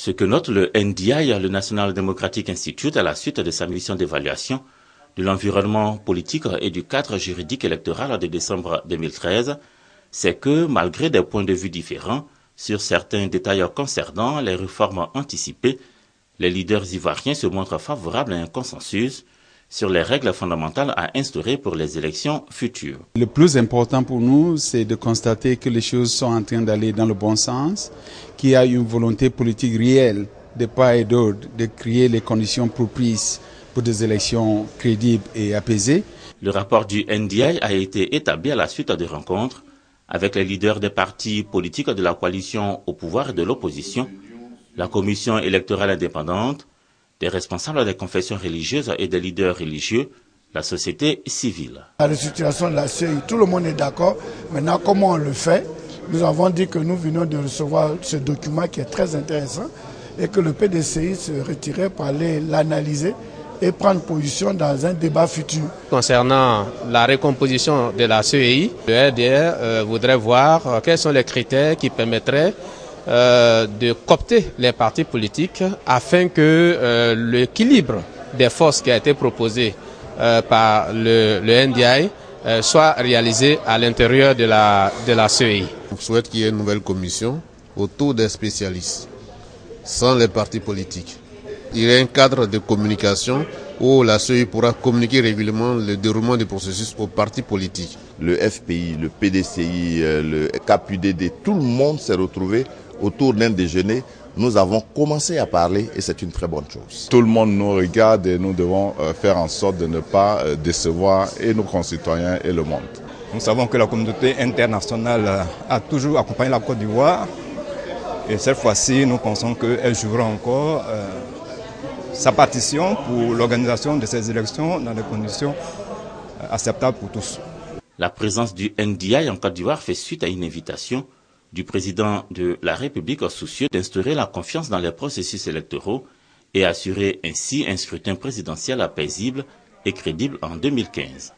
Ce que note le NDI, le National Democratic Institute, à la suite de sa mission d'évaluation de l'environnement politique et du cadre juridique électoral de décembre 2013, c'est que malgré des points de vue différents sur certains détails concernant les réformes anticipées, les leaders ivoiriens se montrent favorables à un consensus sur les règles fondamentales à instaurer pour les élections futures. Le plus important pour nous, c'est de constater que les choses sont en train d'aller dans le bon sens, qu'il y a une volonté politique réelle de part et d'autre de créer les conditions propices pour des élections crédibles et apaisées. Le rapport du NDI a été établi à la suite de rencontres avec les leaders des partis politiques de la coalition au pouvoir et de l'opposition, la commission électorale indépendante, des responsables des confessions religieuses et des leaders religieux, la société civile. La situation de la CEI, tout le monde est d'accord. Maintenant, comment on le fait? Nous avons dit que nous venons de recevoir ce document qui est très intéressant et que le PDCI se retirait pour aller l'analyser et prendre position dans un débat futur. Concernant la recomposition de la CEI, le RDR euh, voudrait voir euh, quels sont les critères qui permettraient euh, de copter les partis politiques afin que l'équilibre des forces qui a été proposé par le, le NDI soit réalisé à l'intérieur de la, de la CEI. On souhaite qu'il y ait une nouvelle commission autour des spécialistes, sans les partis politiques il y a un cadre de communication où la CEI pourra communiquer régulièrement le déroulement du processus aux partis politiques. Le FPI, le PDCI, euh, le CAPUDD, tout le monde s'est retrouvé autour d'un déjeuner. Nous avons commencé à parler et c'est une très bonne chose. Tout le monde nous regarde et nous devons euh, faire en sorte de ne pas euh, décevoir et nos concitoyens et le monde. Nous savons que la communauté internationale a toujours accompagné la Côte d'Ivoire et cette fois-ci, nous pensons qu'elle jouera encore sa partition pour l'organisation de ces élections dans des conditions euh, acceptables pour tous. La présence du NDI en Côte d'Ivoire fait suite à une invitation du président de la République soucieux d'instaurer la confiance dans les processus électoraux et assurer ainsi un scrutin présidentiel apaisible et crédible en 2015.